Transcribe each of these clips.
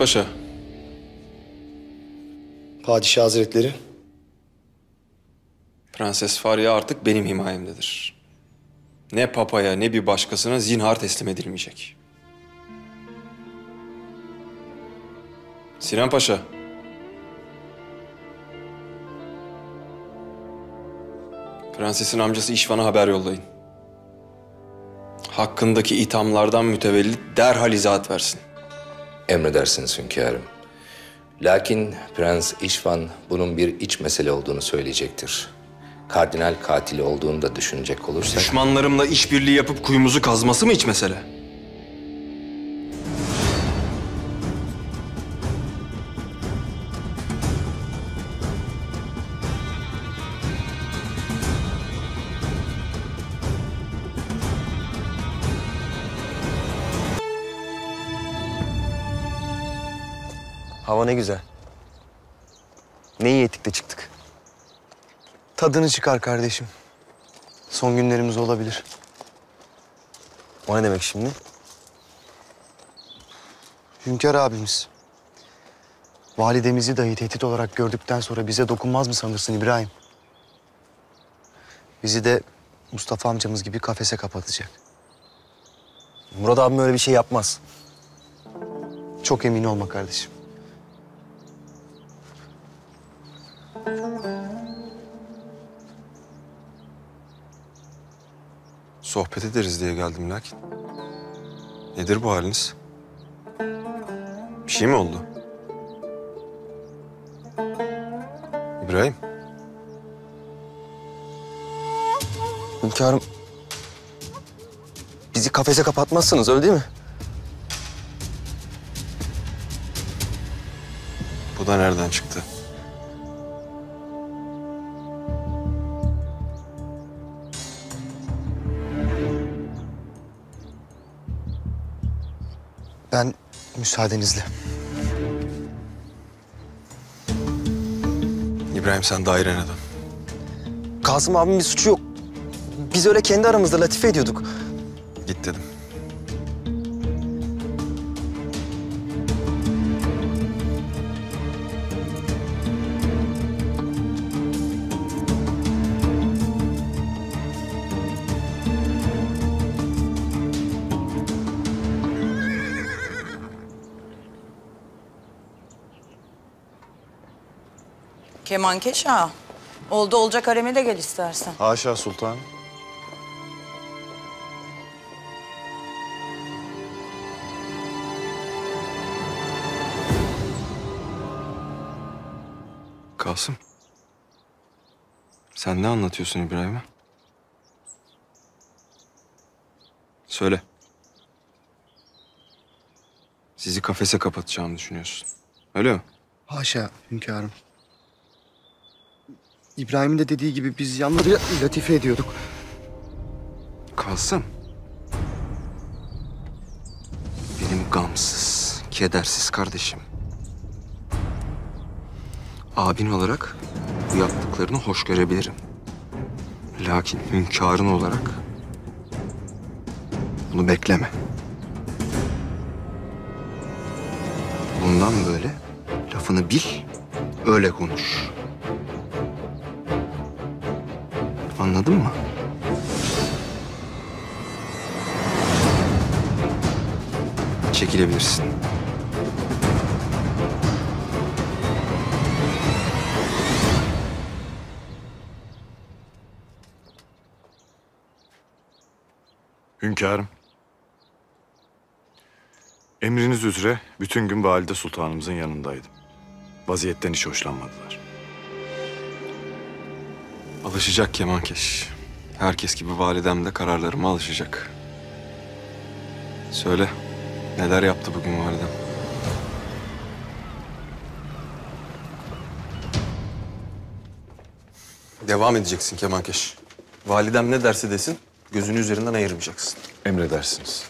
Paşa, Padişah Hazretleri. Prenses Fariye artık benim himayemdedir. Ne papaya ne bir başkasına zinhar teslim edilmeyecek. Sinan Paşa. Prensesin amcası İşvan'a haber yollayın. Hakkındaki ithamlardan mütevellit derhal izahat versin. Emredersiniz hünkârım. Lakin Prens İşvan bunun bir iç mesele olduğunu söyleyecektir. Kardinal katili olduğunu da düşünecek olursak... Düşmanlarımla işbirliği yapıp kuyumuzu kazması mı hiç mesele? Hava ne güzel. Ne iyi ettik de çıktık. Tadını çıkar kardeşim. Son günlerimiz olabilir. O ne demek şimdi? Hünkâr abimiz. Validemizi dahi tehdit olarak gördükten sonra bize dokunmaz mı sanırsın İbrahim? Bizi de Mustafa amcamız gibi kafese kapatacak. Murat abim öyle bir şey yapmaz. Çok emin olma kardeşim. Sohbet ederiz diye geldim lakin. Nedir bu haliniz? Bir şey mi oldu? İbrahim, Hünkârım, bizi kafese kapatmazsınız öyle değil mi? bu da nereden çıktı? Müsaadenizle. İbrahim sen dairene dön. Kasım abimin bir suçu yok. Biz öyle kendi aramızda latife ediyorduk. Git dedim. Kemankeş ağa. Oldu olacak hareme de gel istersen. Haşa sultan. Kasım. Sen ne anlatıyorsun İbrahim'e? Söyle. Sizi kafese kapatacağımı düşünüyorsun. Öyle mi? Haşa hünkârım. İbrahim'in de dediği gibi biz yalnızca latife ediyorduk. Kasım. Benim gamsız, kedersiz kardeşim. Abin olarak bu yaptıklarını hoş görebilirim. Lakin hünkârın olarak bunu bekleme. Bundan böyle lafını bil, öyle konuş. Anladın mı? Çekilebilirsin. Hünkârım. Emriniz üzere bütün gün valide sultanımızın yanındaydım. Vaziyetten hiç hoşlanmadılar. Alışacak Kemankeş. Herkes gibi validem de kararlarıma alışacak. Söyle, neler yaptı bugün validem? Devam edeceksin Kemankeş. Validem ne derse desin, gözünü üzerinden ayırmayacaksın. Emredersiniz.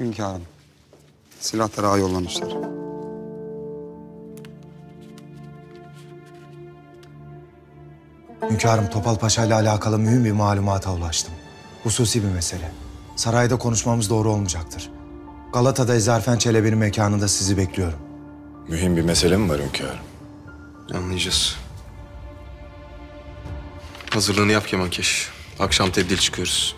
Hünkârım. Silahları ağa yollamışlar. Hünkârım Topal Paşa ile alakalı mühim bir malumata ulaştım. Hususi bir mesele. Sarayda konuşmamız doğru olmayacaktır. Galata'da Ezerfen Çelebi'nin mekanında sizi bekliyorum. Mühim bir mesele mi var hünkârım? Anlayacağız. Hazırlığını yap Kemankeş. Akşam tebdil çıkıyoruz.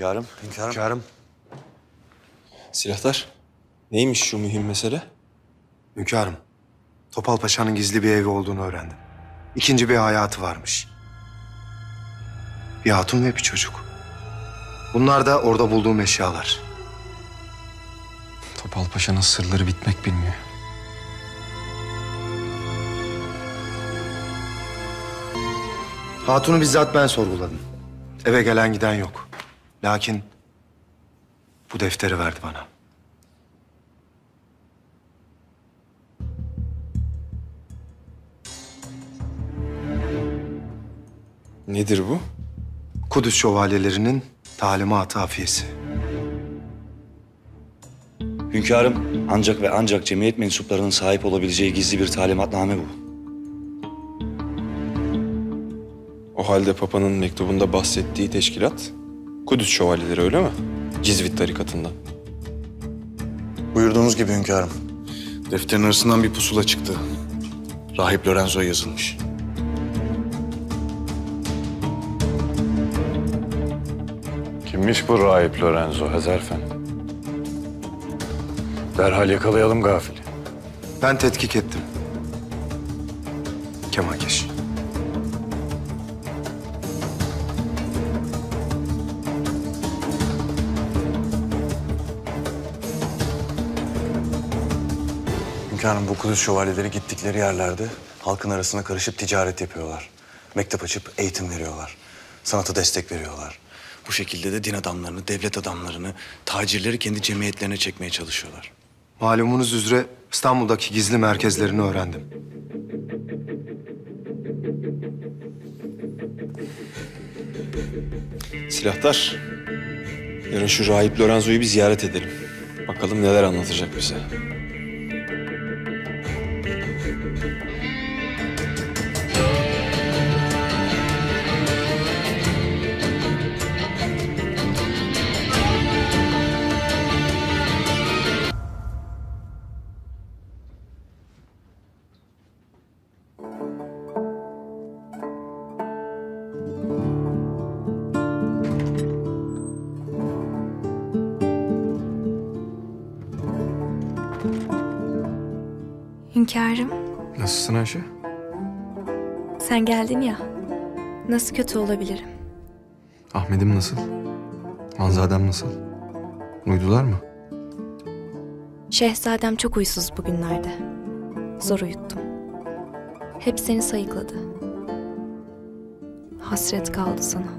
Hünkârım. Hünkârım. Hünkârım. Silahlar. Neymiş şu mühim mesele? Hünkârım, Topal Paşa'nın gizli bir evi olduğunu öğrendim. İkinci bir hayatı varmış. Bir hatun ve bir çocuk. Bunlar da orada bulduğum eşyalar. Topal Paşa'nın sırları bitmek bilmiyor. Hatunu bizzat ben sorguladım. Eve gelen giden yok. Lakin bu defteri verdi bana. Nedir bu? Kudüs şövalyelerinin talimatı hafiyesi. Hünkârım ancak ve ancak cemiyet mensuplarının sahip olabileceği gizli bir talimatname bu. O halde Papa'nın mektubunda bahsettiği teşkilat Kudüs Şövalyeleri öyle mi? Cizvit tarikatından. Buyurduğunuz gibi hünkârım. Defterin arasından bir pusula çıktı. Rahip Lorenzo'ya yazılmış. Kimmiş bu rahip Lorenzo Hezerfen? Derhal yakalayalım gafili. Ben tetkik ettim. Hünkârım bu Kudüs şövalyeleri gittikleri yerlerde halkın arasına karışıp ticaret yapıyorlar. Mektep açıp eğitim veriyorlar. Sanata destek veriyorlar. Bu şekilde de din adamlarını, devlet adamlarını, tacirleri kendi cemiyetlerine çekmeye çalışıyorlar. Malumunuz üzere İstanbul'daki gizli merkezlerini öğrendim. Silahlar. Yarın şu rahip Lorenzo'yu bir ziyaret edelim. Bakalım neler anlatacak bize. Hünkârım, Nasılsın Ayşe? sen geldin ya. Nasıl kötü olabilirim? Ahmet'im nasıl? Hanzadem nasıl? Uyudular mı? Şehzadem çok uysuz bugünlerde. Zor uyuttum. Hep seni sayıkladı. Hasret kaldı sana.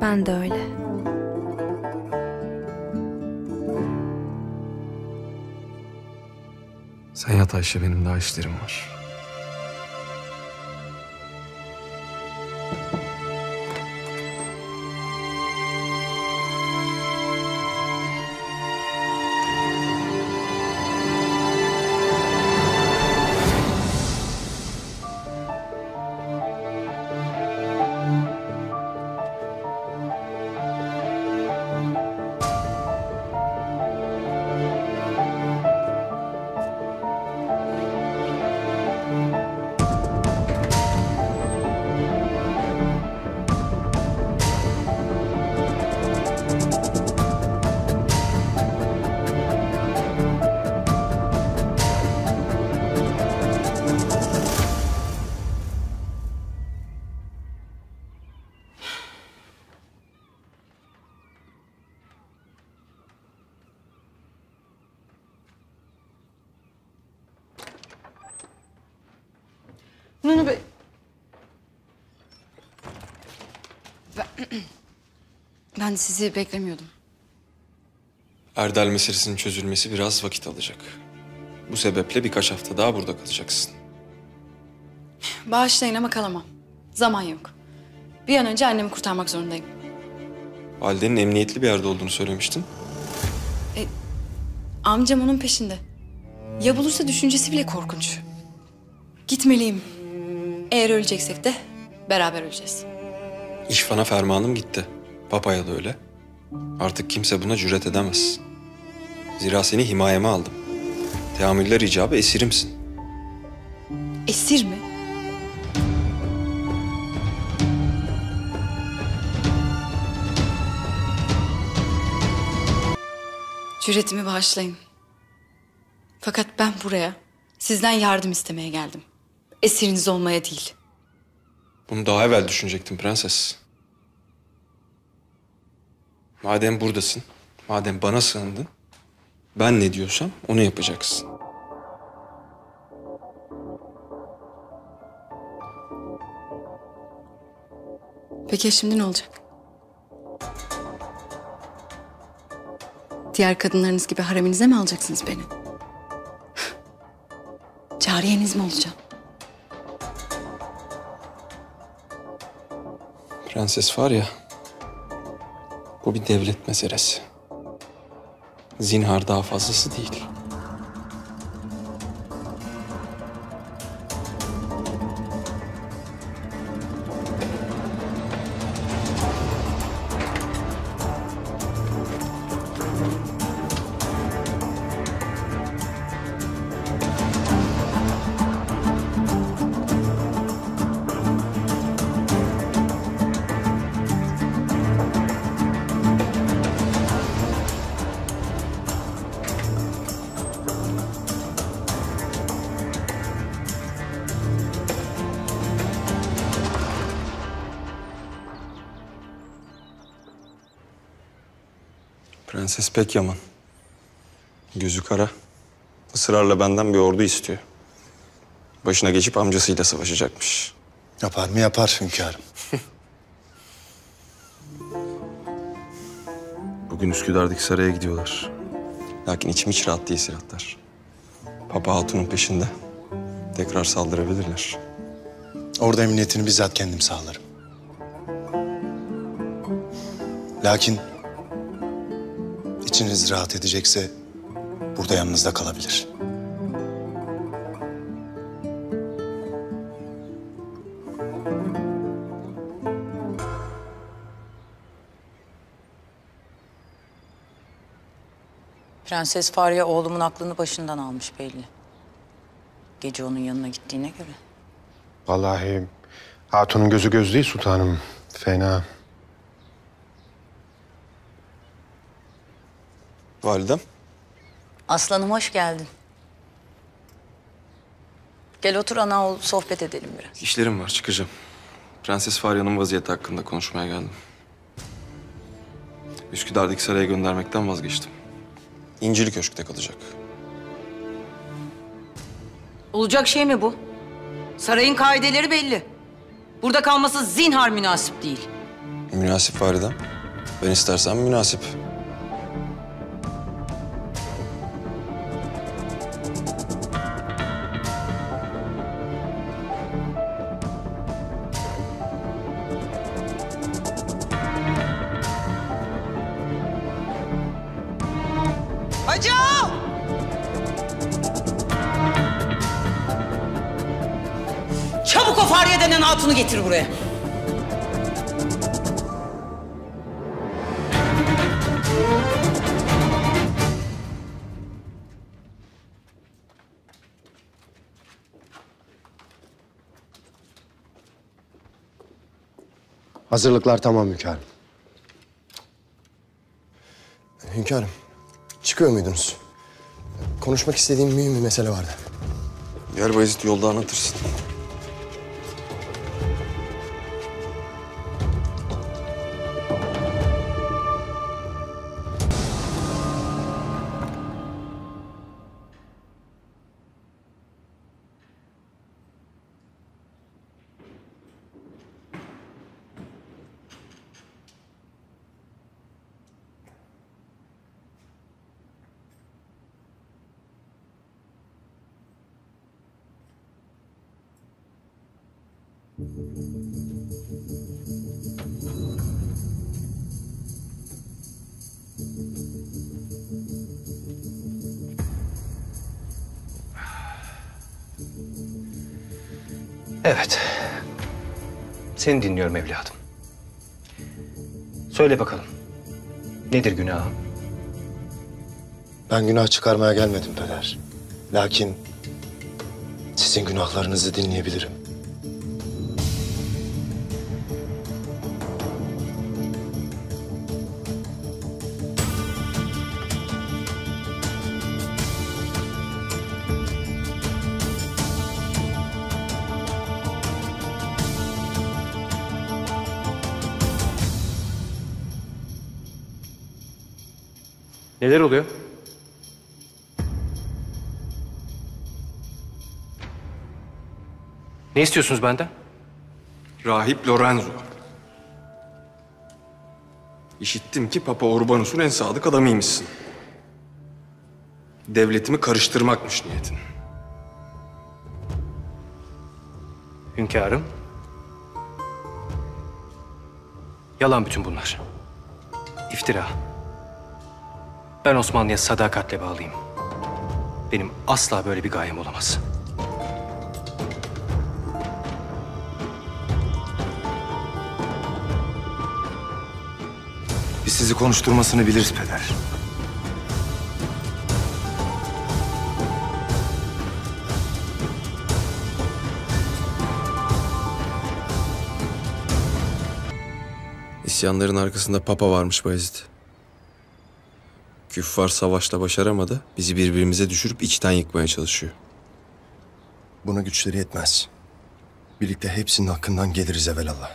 Ben de öyle. Ayşe benim daha işlerim var. Ben sizi beklemiyordum. Erdal meselesinin çözülmesi biraz vakit alacak. Bu sebeple birkaç hafta daha burada kalacaksın. Bağışlayın ama kalamam. Zaman yok. Bir an önce annemi kurtarmak zorundayım. Validenin emniyetli bir yerde olduğunu söylemiştin. Amcam onun peşinde. Ya bulursa düşüncesi bile korkunç. Gitmeliyim. Eğer öleceksek de beraber öleceğiz. İşfan'a fermanım gitti. Papaya da öyle. Artık kimse buna cüret edemez. Zira seni himayeme aldım. Teamüller icabı esirimsin. Esir mi? Cüretimi bağışlayın. Fakat ben buraya sizden yardım istemeye geldim. Esiriniz olmaya değil. Bunu daha evvel düşünecektin prenses. Madem buradasın, madem bana sığındın, ben ne diyorsam onu yapacaksın. Peki ya şimdi ne olacak? Diğer kadınlarınız gibi hareminize mi alacaksınız beni? Cariyeniz mi olacağım? Prenses var ya, bu bir devlet meselesi. Zinhar daha fazlası değil. Prenses pek yaman. Gözü kara. Israrla benden bir ordu istiyor. Başına geçip amcasıyla savaşacakmış. Yapar mı yapar hünkârım. Bugün Üsküdar'daki saraya gidiyorlar. Lakin içim hiç rahat değil Siratlar. Papa Hatun'un peşinde. Tekrar saldırabilirler. Orada emniyetini bizzat kendim sağlarım. Lakin içiniz rahat edecekse burada yanınızda kalabilir. Prenses Farya oğlumun aklını başından almış belli. Gece onun yanına gittiğine göre. Vallahi hatunun gözü göz değil sultanım. Fena. Validem. Aslanım hoş geldin. Gel otur ana oğul sohbet edelim biraz. İşlerim var çıkacağım. Prenses Farya'nın vaziyeti hakkında konuşmaya geldim. Üsküdar'daki saraya göndermekten vazgeçtim. İncili Köşk'te kalacak. Olacak şey mi bu? Sarayın kaideleri belli. Burada kalması zinhar münasip değil. Münasip validem. Ben istersen münasip. Hacı! Çabuk o Fahriye denen hatunu getir buraya. Hazırlıklar tamam hünkârım. Hünkârım, çıkıyor muydunuz? Konuşmak istediğim mühim bir mesele vardı. Gel Bayezid yolda anlatırsın. Evet. Seni dinliyorum evladım. Söyle bakalım. Nedir günahım? Ben günah çıkarmaya gelmedim peder. Lakin sizin günahlarınızı dinleyebilirim. Neler oluyor? Ne istiyorsunuz benden? Rahip Lorenzo. İşittim ki Papa Urbanus'un en sadık adamıymışsın. Devletimi karıştırmakmış niyetin. Hünkârım. Yalan bütün bunlar. İftira. Ben Osmanlı'ya sadakatle bağlıyım. Benim asla böyle bir gayem olamaz. Biz sizi konuşturmasını biliriz peder. İsyanların arkasında Papa varmış Bayezid. Küffar savaşla başaramadı. Bizi birbirimize düşürüp içten yıkmaya çalışıyor. Buna güçleri yetmez. Birlikte hepsinin hakkından geliriz evelallah.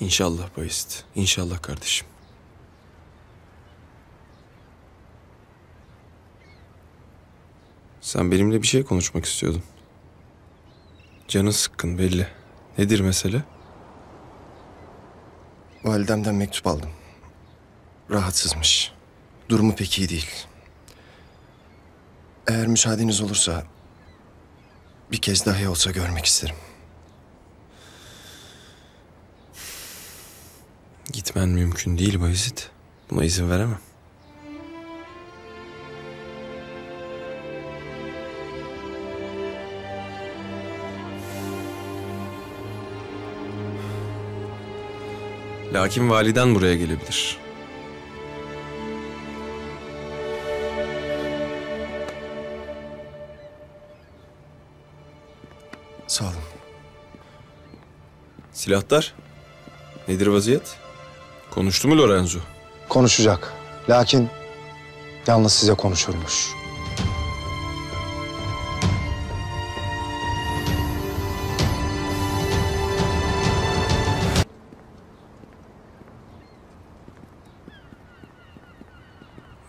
İnşallah Bayezid. İnşallah kardeşim. Sen benimle bir şey konuşmak istiyordun. Canı sıkkın belli. Nedir mesele? Validemden mektup aldım. Rahatsızmış. Durumu pek iyi değil. Eğer müsaadeniz olursa bir kez dahi olsa görmek isterim. Gitmen mümkün değil Bayezid. Buna izin veremem. Lakin validen buraya gelebilir. Silahtar. Nedir vaziyet? Konuştu mu Lorenzo? Konuşacak. Lakin yalnız size konuşurmuş.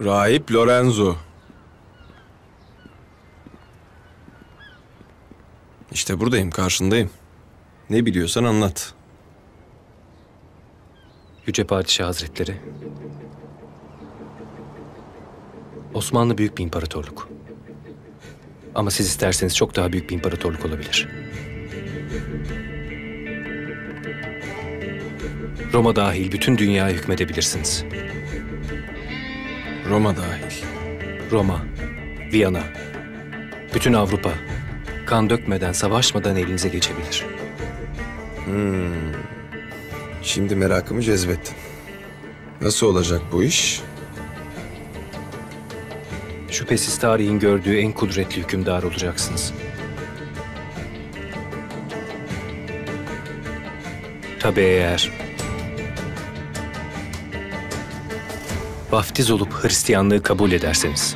Rahip Lorenzo. İşte buradayım, karşındayım. Ne biliyorsan anlat. Yüce Padişah Hazretleri. Osmanlı büyük bir imparatorluk. Ama siz isterseniz çok daha büyük bir imparatorluk olabilir. Roma dahil bütün dünyaya hükmedebilirsiniz. Roma dahil. Roma, Viyana, bütün Avrupa kan dökmeden, savaşmadan elinize geçebilir. Hmm. Şimdi merakımı cezbettin. Nasıl olacak bu iş? Şüphesiz tarihin gördüğü en kudretli hükümdar olacaksınız. Tabii eğer vaftiz olup Hristiyanlığı kabul ederseniz.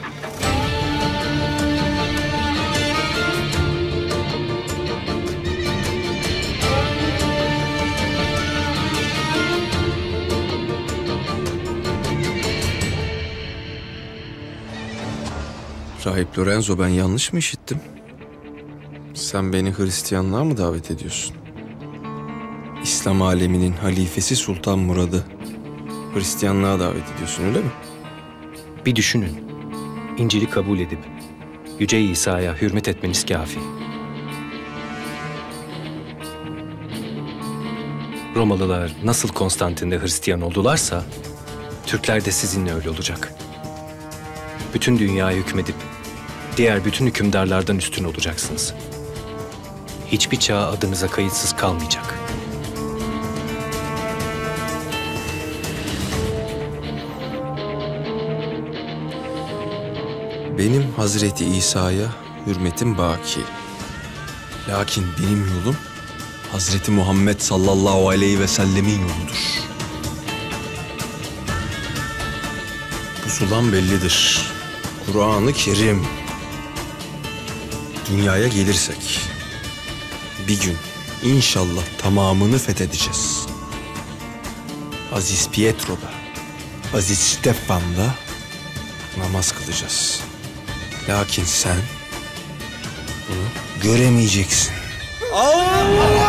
Rahip Lorenzo ben yanlış mı işittim? Sen beni Hristiyanlığa mı davet ediyorsun? İslam aleminin halifesi Sultan Murad'ı Hristiyanlığa davet ediyorsun öyle mi? Bir düşünün. İncil'i kabul edip Yüce İsa'ya hürmet etmeniz kafi. Romalılar nasıl Konstantin'de Hristiyan oldularsa, Türkler de sizinle öyle olacak. Bütün dünyaya hükmedip diğer bütün hükümdarlardan üstün olacaksınız. Hiçbir çağ adınıza kayıtsız kalmayacak. Benim Hazreti İsa'ya hürmetim baki. Lakin benim yolum Hazreti Muhammed sallallahu aleyhi ve sellemin yoludur. Pusulan bellidir. Kur'an-ı Kerim. Dünyaya gelirsek bir gün inşallah tamamını fethedeceğiz. Aziz Pietro'da, Aziz Stefan'da namaz kılacağız. Lakin sen bunu göremeyeceksin. Allah!